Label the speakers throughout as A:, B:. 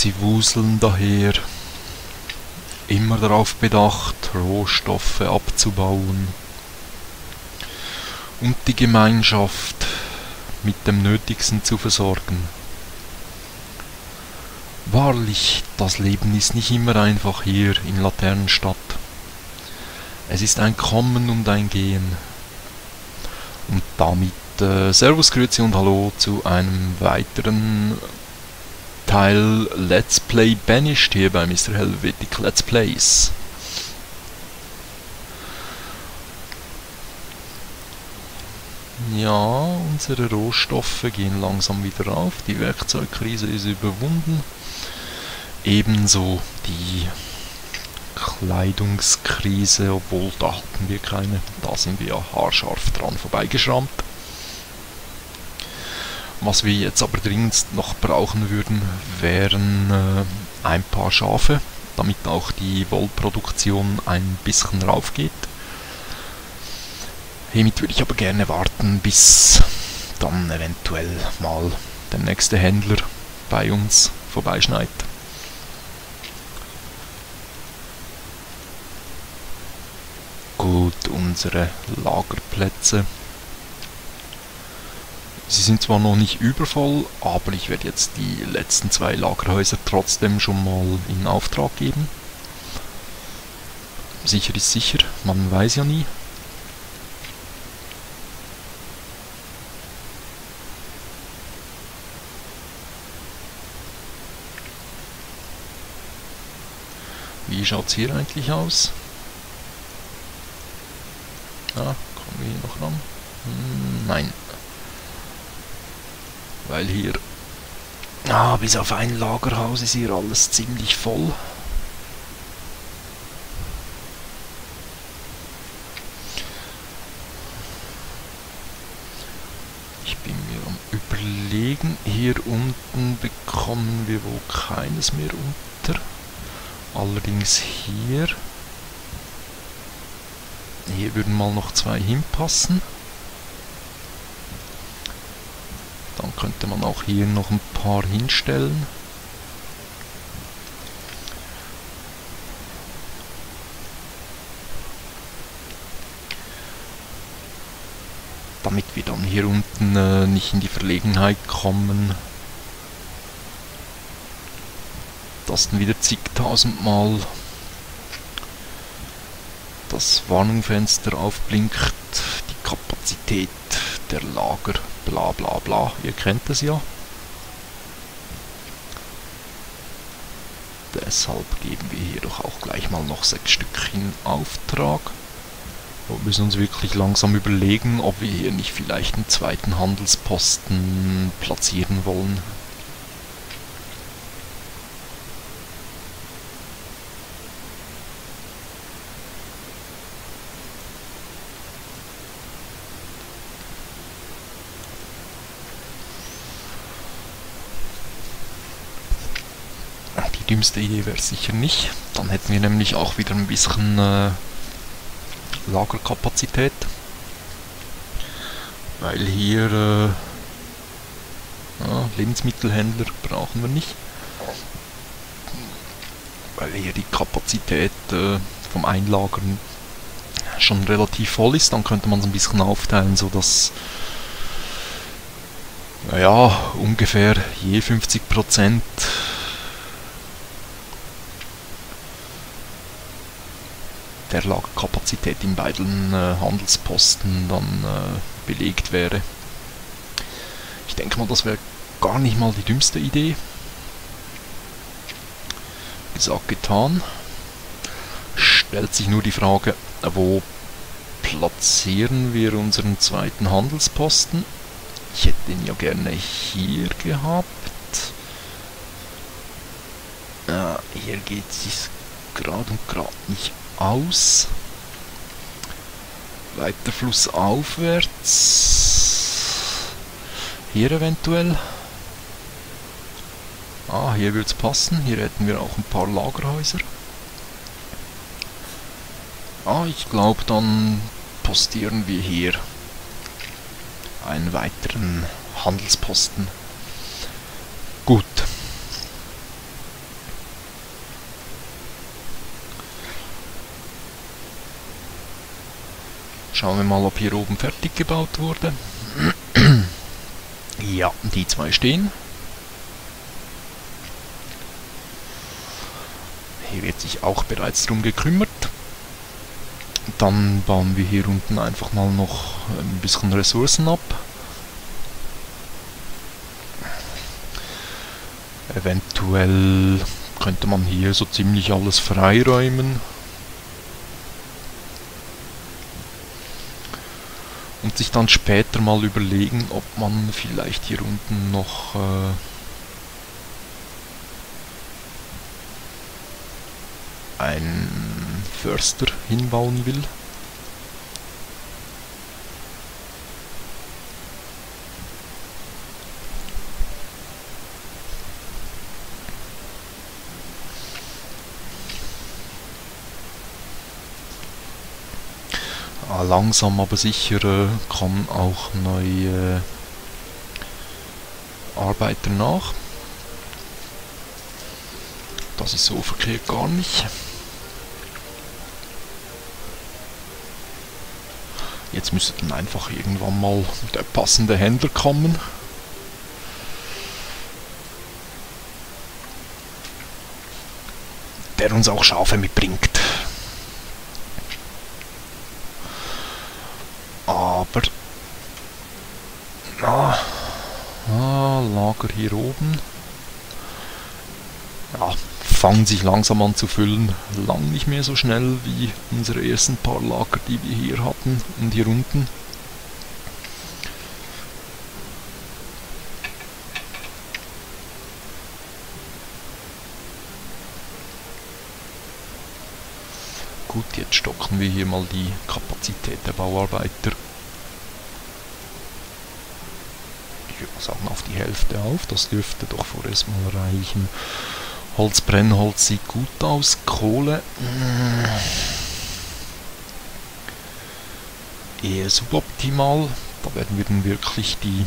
A: Sie wuseln daher, immer darauf bedacht, Rohstoffe abzubauen und die Gemeinschaft mit dem Nötigsten zu versorgen. Wahrlich, das Leben ist nicht immer einfach hier in Laternenstadt. Es ist ein Kommen und ein Gehen. Und damit äh, Servus, Grüezi und Hallo zu einem weiteren Teil Let's Play Banished hier bei Mr. Helvetic Let's Plays. Ja, unsere Rohstoffe gehen langsam wieder auf, die Werkzeugkrise ist überwunden. Ebenso die Kleidungskrise, obwohl da hatten wir keine, da sind wir ja haarscharf dran vorbeigeschrammt. Was wir jetzt aber dringend noch brauchen würden, wären äh, ein paar Schafe, damit auch die Wollproduktion ein bisschen raufgeht. Hiermit würde ich aber gerne warten, bis dann eventuell mal der nächste Händler bei uns vorbeischneit. Gut, unsere Lagerplätze. Sie sind zwar noch nicht übervoll, aber ich werde jetzt die letzten zwei Lagerhäuser trotzdem schon mal in Auftrag geben. Sicher ist sicher, man weiß ja nie. Wie schaut es hier eigentlich aus? Ah, kommen wir hier noch ran? Hm, nein. Weil hier... Ah, bis auf ein Lagerhaus ist hier alles ziemlich voll. Ich bin mir am überlegen, hier unten bekommen wir wohl keines mehr unter. Allerdings hier hier würden mal noch zwei hinpassen. Dann könnte man auch hier noch ein paar hinstellen. Damit wir dann hier unten äh, nicht in die Verlegenheit kommen, dass dann wieder zigtausendmal das Warnungfenster aufblinkt, die Kapazität der Lager, bla bla bla, ihr kennt es ja. Deshalb geben wir hier doch auch gleich mal noch sechs Stück in Auftrag. Wir müssen uns wirklich langsam überlegen, ob wir hier nicht vielleicht einen zweiten Handelsposten platzieren wollen. Dümmste Idee wäre sicher nicht. Dann hätten wir nämlich auch wieder ein bisschen äh, Lagerkapazität. Weil hier äh, ja, Lebensmittelhändler brauchen wir nicht. Weil hier die Kapazität äh, vom Einlagern schon relativ voll ist, dann könnte man es ein bisschen aufteilen, so dass naja, ungefähr je 50 der Lagerkapazität in beiden äh, Handelsposten dann äh, belegt wäre. Ich denke mal, das wäre gar nicht mal die dümmste Idee. Gesagt, getan. Stellt sich nur die Frage, wo platzieren wir unseren zweiten Handelsposten? Ich hätte ihn ja gerne hier gehabt. Ja, hier geht es gerade und gerade nicht aus. Weiter flussaufwärts. Hier eventuell. Ah, hier würde es passen. Hier hätten wir auch ein paar Lagerhäuser. Ah, ich glaube, dann postieren wir hier einen weiteren Handelsposten. Gut. Schauen wir mal, ob hier oben fertig gebaut wurde. ja, die zwei stehen. Hier wird sich auch bereits drum gekümmert. Dann bauen wir hier unten einfach mal noch ein bisschen Ressourcen ab. Eventuell könnte man hier so ziemlich alles freiräumen. Und sich dann später mal überlegen, ob man vielleicht hier unten noch äh, einen Förster hinbauen will. Ah, langsam aber sicher äh, kommen auch neue Arbeiter nach. Das ist so verkehrt gar nicht. Jetzt müsste dann einfach irgendwann mal der passende Händler kommen. Der uns auch Schafe mitbringt. Aber... Ah, ah, Lager hier oben. Ja, fangen sich langsam an zu füllen. Lang nicht mehr so schnell wie unsere ersten paar Lager, die wir hier hatten und hier unten. Gut, jetzt stocken wir hier mal die Kapazität der Bauarbeiter. Ich würde mal sagen auf die Hälfte auf, das dürfte doch vorerst mal reichen. Holz, Brennholz sieht gut aus. Kohle. Eher suboptimal. Da werden wir dann wirklich die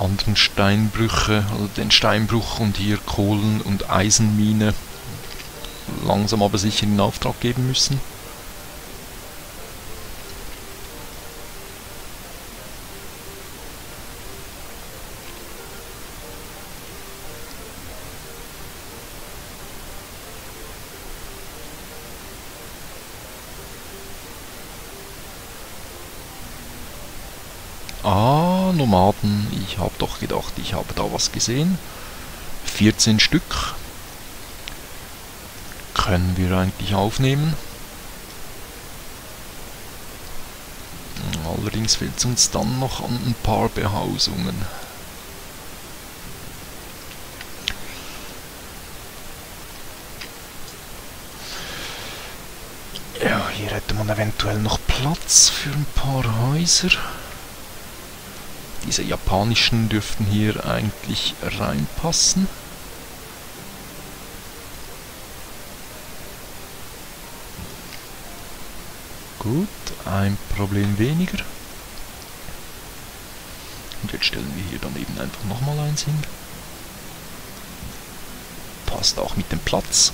A: anderen Steinbrüche, also den Steinbruch und hier Kohlen- und Eisenmine langsam aber sicher in Auftrag geben müssen. Nomaden. Ich habe doch gedacht, ich habe da was gesehen. 14 Stück. Können wir eigentlich aufnehmen. Allerdings fehlt es uns dann noch an ein paar Behausungen. Ja, hier hätte man eventuell noch Platz für ein paar Häuser. Diese japanischen dürften hier eigentlich reinpassen. Gut, ein Problem weniger. Und jetzt stellen wir hier dann eben einfach nochmal eins hin. Passt auch mit dem Platz.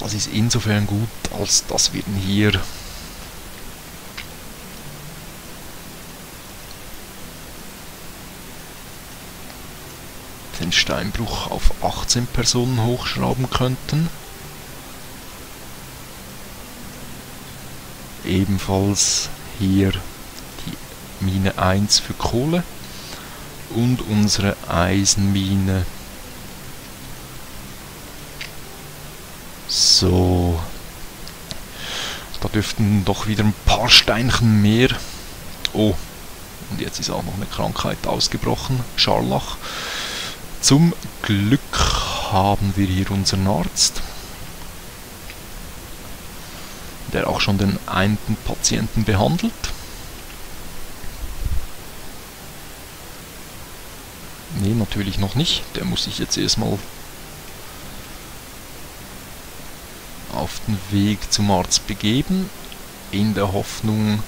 A: Das ist insofern gut, als dass wir hier Steinbruch auf 18 Personen hochschrauben könnten. Ebenfalls hier die Mine 1 für Kohle und unsere Eisenmine. So. Da dürften doch wieder ein paar Steinchen mehr. Oh, und jetzt ist auch noch eine Krankheit ausgebrochen. Scharlach. Zum Glück haben wir hier unseren Arzt, der auch schon den einen Patienten behandelt. Ne, natürlich noch nicht. Der muss sich jetzt erstmal auf den Weg zum Arzt begeben, in der Hoffnung,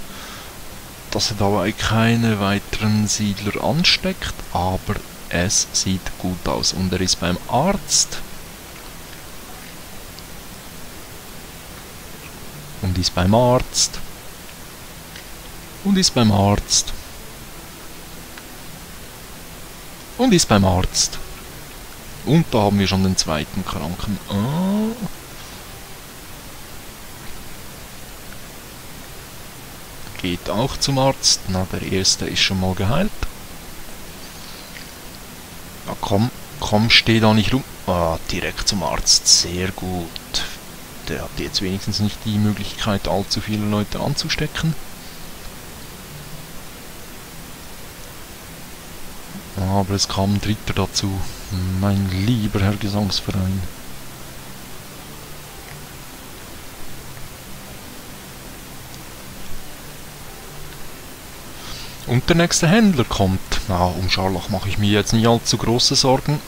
A: dass er dabei keine weiteren Siedler ansteckt, aber es sieht gut aus und er ist beim Arzt. Und ist beim Arzt. Und ist beim Arzt. Und ist beim Arzt. Und da haben wir schon den zweiten Kranken. Ah. Geht auch zum Arzt. Na, der erste ist schon mal geheilt. Na komm, komm, steh da nicht rum. Ah, direkt zum Arzt. Sehr gut. Der hat jetzt wenigstens nicht die Möglichkeit, allzu viele Leute anzustecken. Aber es kam ein Dritter dazu. Mein lieber Herr Gesangsverein. Und der nächste Händler kommt. Na, um Scharlach mache ich mir jetzt nicht allzu große Sorgen.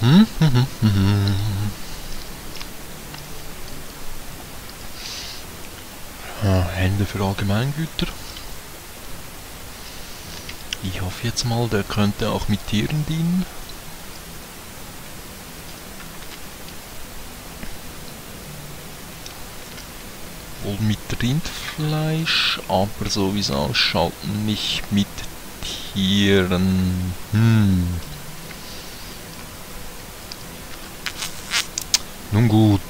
A: Hm, hm, hm, hm. Ja, Hände für Allgemeingüter. Ich hoffe jetzt mal, der könnte auch mit Tieren dienen. Wohl mit Rindfleisch, aber so wie es ausschaut, nicht mit Tieren. Hm. Nun gut.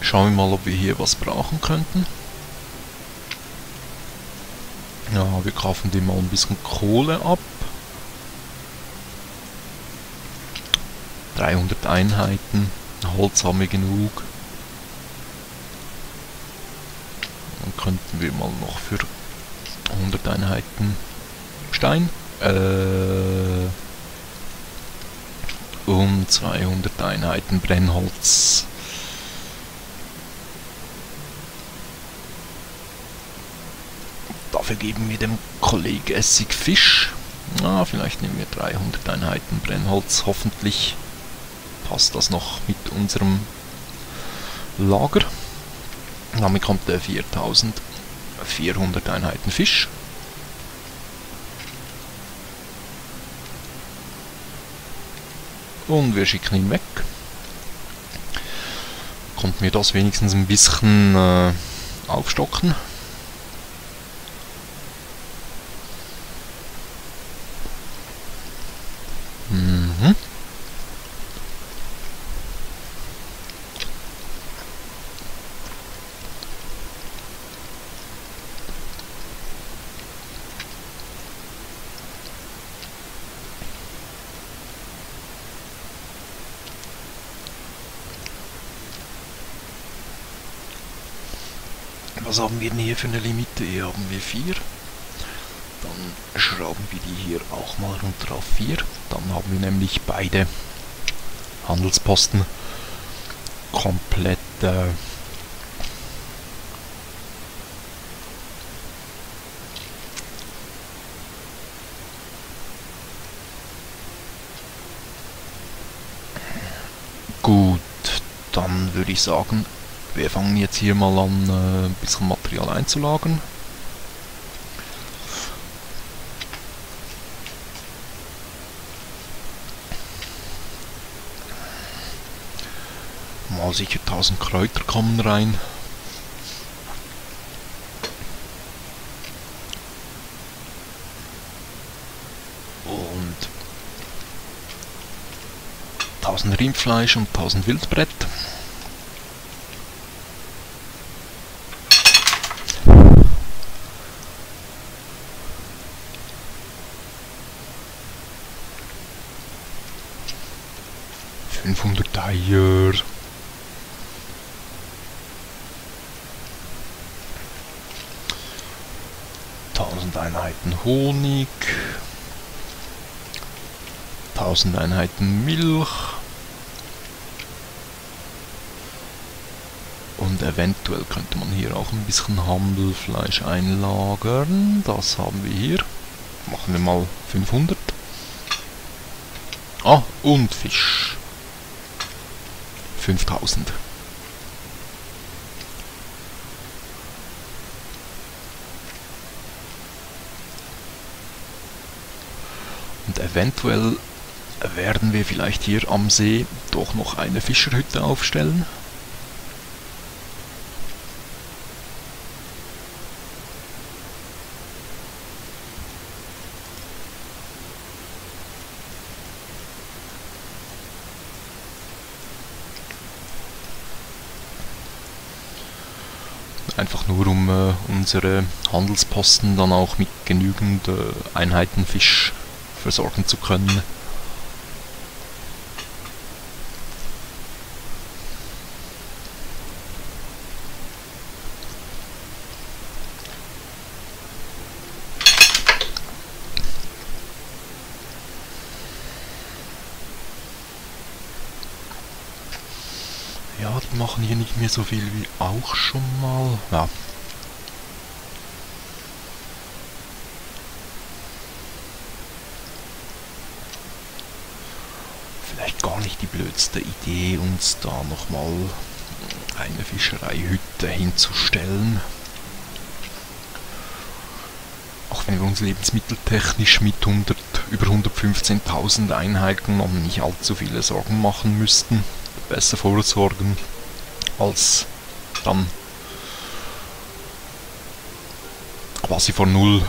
A: Schauen wir mal, ob wir hier was brauchen könnten. Ja, wir kaufen dem mal ein bisschen Kohle ab. 300 Einheiten. Holz haben wir genug. Könnten wir mal noch für 100 Einheiten Stein. Äh, und 200 Einheiten Brennholz Dafür geben wir dem Kollegen Essig Fisch. Na, vielleicht nehmen wir 300 Einheiten Brennholz. Hoffentlich passt das noch mit unserem Lager. Damit kommt er 4400 Einheiten Fisch. Und wir schicken ihn weg. Konnten wir das wenigstens ein bisschen äh, aufstocken. Was haben wir denn hier für eine Limite? Hier haben wir 4. Dann schrauben wir die hier auch mal runter auf 4. Dann haben wir nämlich beide Handelsposten komplett äh, Gut, dann würde ich sagen, wir fangen jetzt hier mal an, äh, ein bisschen Material einzulagern. Mal sicher 1000 Kräuter kommen rein. Und 1000 Rindfleisch und 1000 Wildbrett. Honig. Tausend Einheiten Milch. Und eventuell könnte man hier auch ein bisschen Handelfleisch einlagern. Das haben wir hier. Machen wir mal 500. Ah, und Fisch. 5000. Eventuell werden wir vielleicht hier am See doch noch eine Fischerhütte aufstellen. Einfach nur um äh, unsere Handelsposten dann auch mit genügend äh, Einheiten Fisch versorgen zu können. Ja, die machen hier nicht mehr so viel wie auch schon mal. Ja. Vielleicht gar die blödste Idee, uns da nochmal eine Fischereihütte hinzustellen. Auch wenn wir uns lebensmitteltechnisch mit 100, über 115.000 Einheiten noch nicht allzu viele Sorgen machen müssten besser vorsorgen, als dann quasi vor null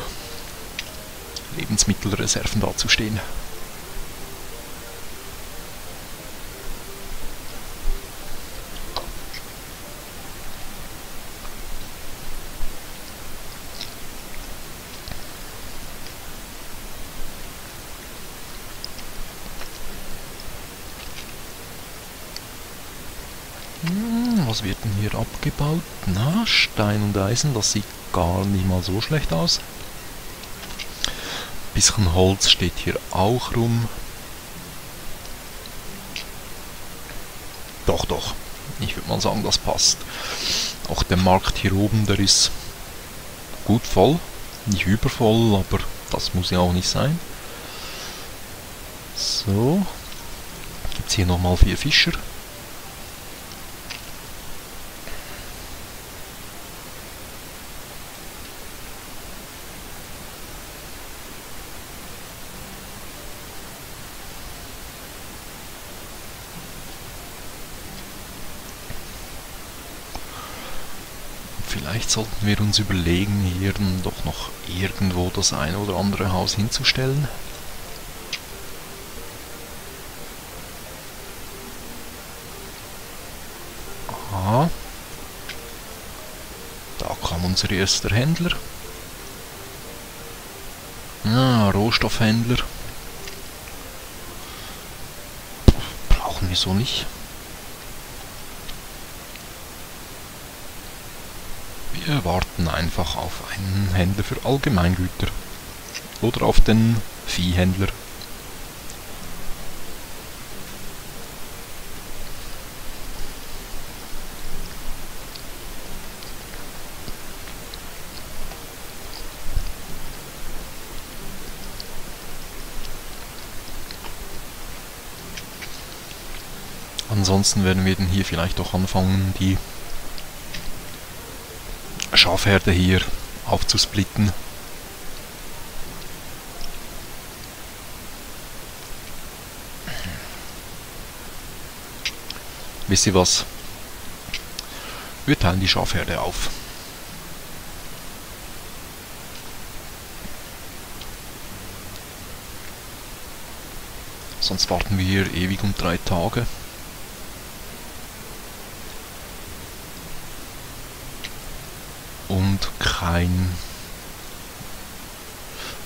A: Lebensmittelreserven dazustehen. was wird denn hier abgebaut? Na, Stein und Eisen, das sieht gar nicht mal so schlecht aus. Bisschen Holz steht hier auch rum. Doch, doch. Ich würde mal sagen, das passt. Auch der Markt hier oben, der ist gut voll. Nicht übervoll, aber das muss ja auch nicht sein. So. Gibt es hier nochmal vier Fischer. Vielleicht sollten wir uns überlegen, hier doch noch irgendwo das ein oder andere Haus hinzustellen. Aha. Da kam unser erster Händler. Ah, Rohstoffhändler. Brauchen wir so nicht. Warten einfach auf einen Händler für Allgemeingüter. Oder auf den Viehhändler. Ansonsten werden wir dann hier vielleicht auch anfangen, die Schafherde hier aufzusplitten. Wisst ihr was? Wir teilen die Schafherde auf. Sonst warten wir hier ewig um drei Tage. und kein...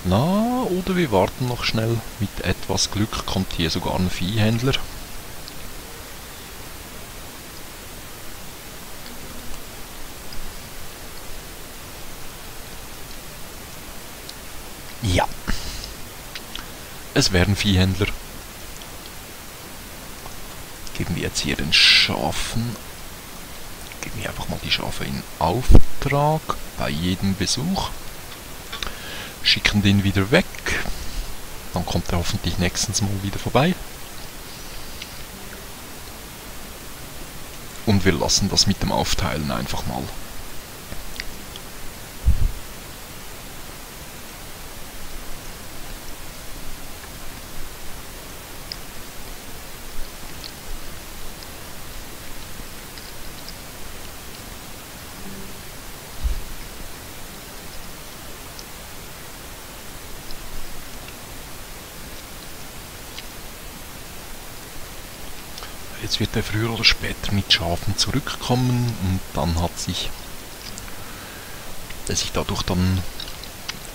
A: Na, oder wir warten noch schnell. Mit etwas Glück kommt hier sogar ein Viehhändler. Ja. Es wären Viehhändler. Geben wir jetzt hier den Schafen geben wir einfach mal die Schafe in Auftrag bei jedem Besuch. Schicken den wieder weg. Dann kommt er hoffentlich nächstens mal wieder vorbei. Und wir lassen das mit dem Aufteilen einfach mal. Jetzt wird er früher oder später mit Schafen zurückkommen und dann hat sich sich dadurch dann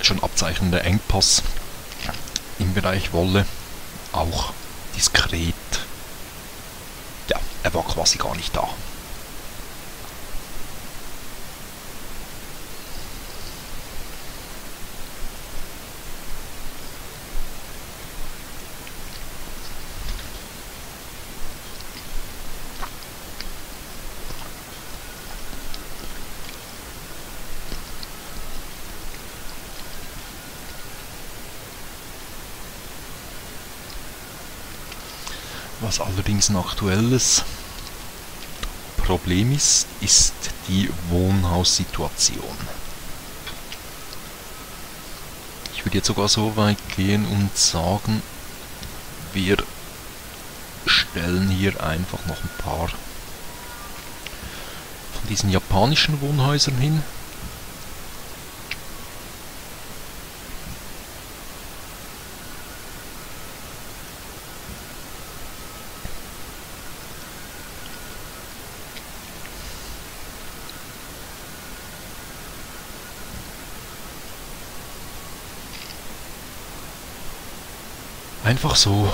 A: schon abzeichnende Engpass im Bereich Wolle auch diskret, ja, er war quasi gar nicht da. Was allerdings ein aktuelles Problem ist, ist die Wohnhaussituation. Ich würde jetzt sogar so weit gehen und sagen, wir stellen hier einfach noch ein paar von diesen japanischen Wohnhäusern hin. Einfach so,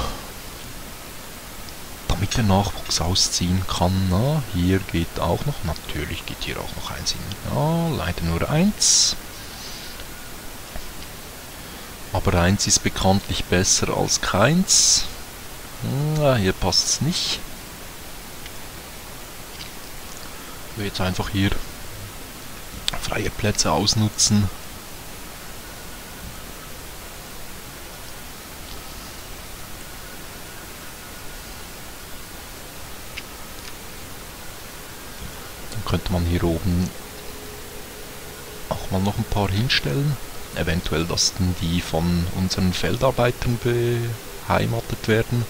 A: damit der Nachwuchs ausziehen kann. Na, hier geht auch noch, natürlich geht hier auch noch eins hin. Ja, leider nur eins. Aber eins ist bekanntlich besser als keins. Ja, hier passt es nicht. Ich will jetzt einfach hier freie Plätze ausnutzen. Könnte man hier oben auch mal noch ein paar hinstellen. Eventuell, dass dann die von unseren Feldarbeitern beheimatet werden.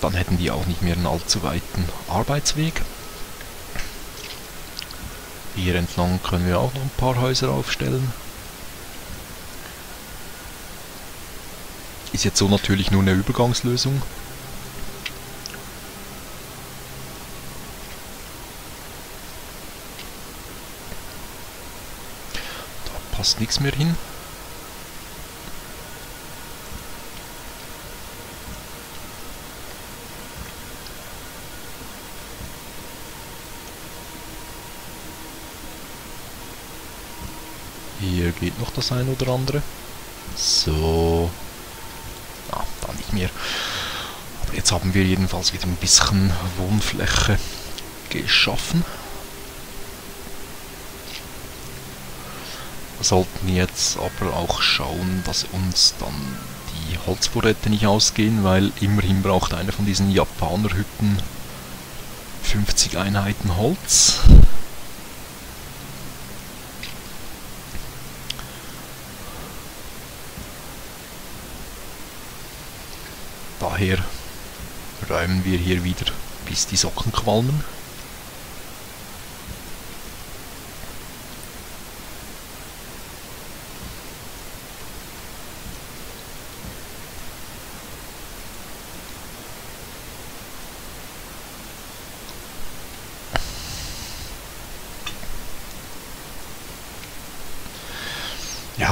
A: Dann hätten die auch nicht mehr einen allzu weiten Arbeitsweg. Hier entlang können wir auch noch ein paar Häuser aufstellen. Ist jetzt so natürlich nur eine Übergangslösung. Passt nichts mehr hin. Hier geht noch das ein oder andere. So. Ah, da nicht mehr. Aber jetzt haben wir jedenfalls wieder ein bisschen Wohnfläche geschaffen. Sollten jetzt aber auch schauen, dass uns dann die Holzvorräte nicht ausgehen, weil immerhin braucht eine von diesen Japanerhütten 50 Einheiten Holz. Daher räumen wir hier wieder, bis die Socken qualmen.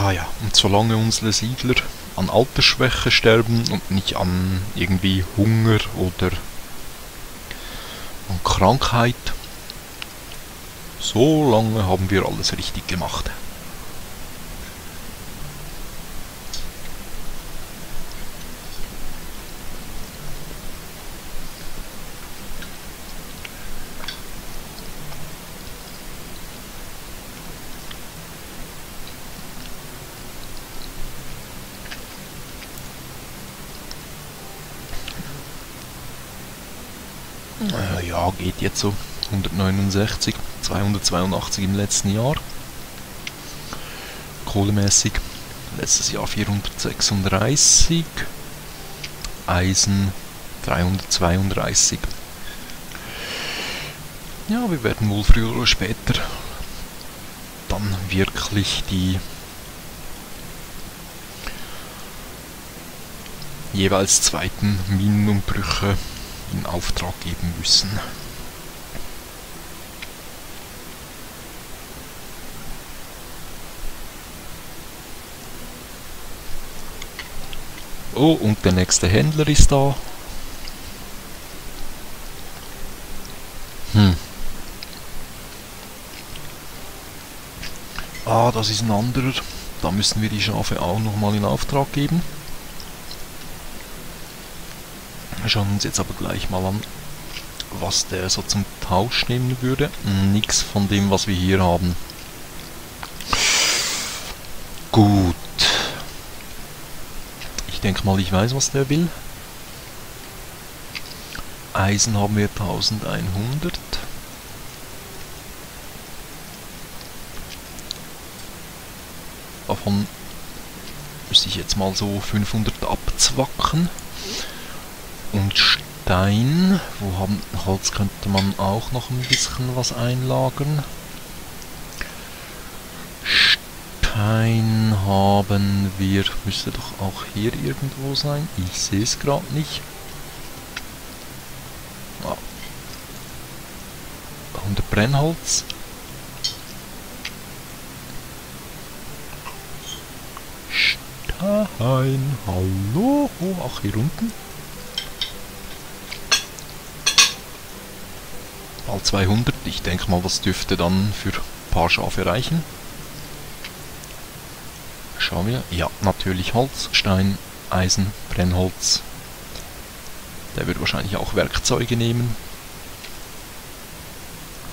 A: Ja, ja, und solange unsere Siedler an Altersschwäche sterben und nicht an irgendwie Hunger oder an Krankheit, so lange haben wir alles richtig gemacht. Äh, ja, geht jetzt so. 169, 282 im letzten Jahr. Kohlemäßig. Letztes Jahr 436. Eisen 332. Ja, wir werden wohl früher oder später dann wirklich die jeweils zweiten Minenumbrüche in Auftrag geben müssen. Oh, und der nächste Händler ist da. Hm. Ah, das ist ein anderer. Da müssen wir die Schafe auch nochmal in Auftrag geben. Wir schauen uns jetzt aber gleich mal an, was der so zum Tausch nehmen würde. Nichts von dem, was wir hier haben. Gut. Ich denke mal, ich weiß, was der will. Eisen haben wir 1100. Davon müsste ich jetzt mal so 500 abzwacken. Und Stein, wo haben Holz könnte man auch noch ein bisschen was einlagern. Stein haben wir, müsste doch auch hier irgendwo sein. Ich sehe es gerade nicht. Ah. 100 Brennholz. Stein, hallo, ach hier unten. Mal 200, ich denke mal, das dürfte dann für ein paar Schafe reichen. Schauen wir. Ja, natürlich Holz, Stein, Eisen, Brennholz. Der wird wahrscheinlich auch Werkzeuge nehmen.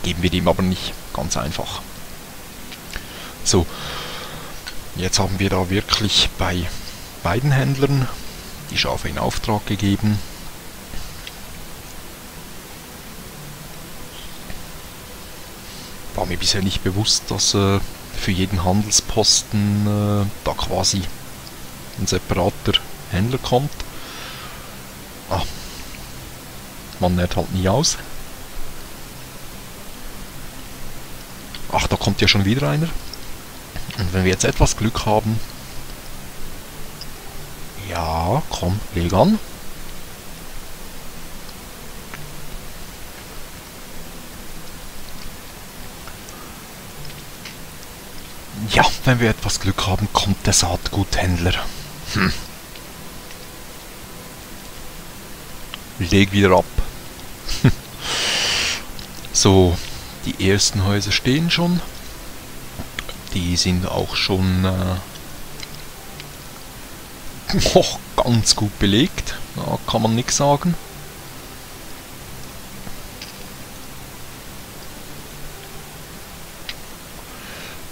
A: Geben wir dem aber nicht. Ganz einfach. So. Jetzt haben wir da wirklich bei beiden Händlern die Schafe in Auftrag gegeben. Mir bisher nicht bewusst, dass äh, für jeden Handelsposten äh, da quasi ein separater Händler kommt. Ah, man lernt halt nie aus. Ach, da kommt ja schon wieder einer. Und wenn wir jetzt etwas Glück haben... Ja, komm, leg an. Ja, wenn wir etwas Glück haben, kommt der Saatguthändler. Hm. Leg wieder ab. so, die ersten Häuser stehen schon. Die sind auch schon äh, oh, ganz gut belegt. Da kann man nichts sagen.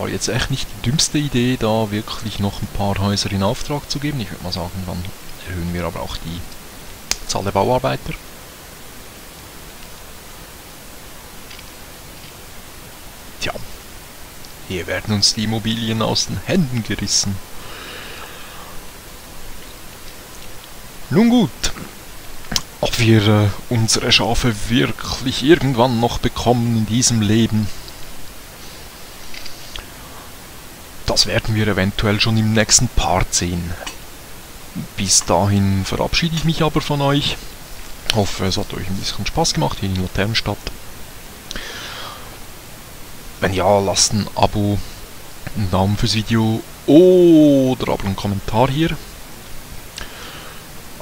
A: War jetzt echt nicht die dümmste Idee, da wirklich noch ein paar Häuser in Auftrag zu geben. Ich würde mal sagen, dann erhöhen wir aber auch die Zahl der Bauarbeiter. Tja, hier werden uns die Immobilien aus den Händen gerissen. Nun gut, ob wir äh, unsere Schafe wirklich irgendwann noch bekommen in diesem Leben, Das werden wir eventuell schon im nächsten Part sehen. Bis dahin verabschiede ich mich aber von euch. Hoffe, es hat euch ein bisschen Spaß gemacht hier in Laternenstadt. Wenn ja, lasst ein Abo, einen Daumen fürs Video oder aber einen Kommentar hier.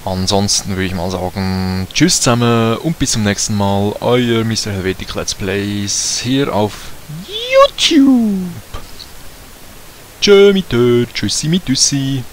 A: Ansonsten würde ich mal sagen, tschüss zusammen und bis zum nächsten Mal. Euer Mr. Helvetic Let's Plays hier auf YouTube. Tschö mit Tschüssi mit Tüssi.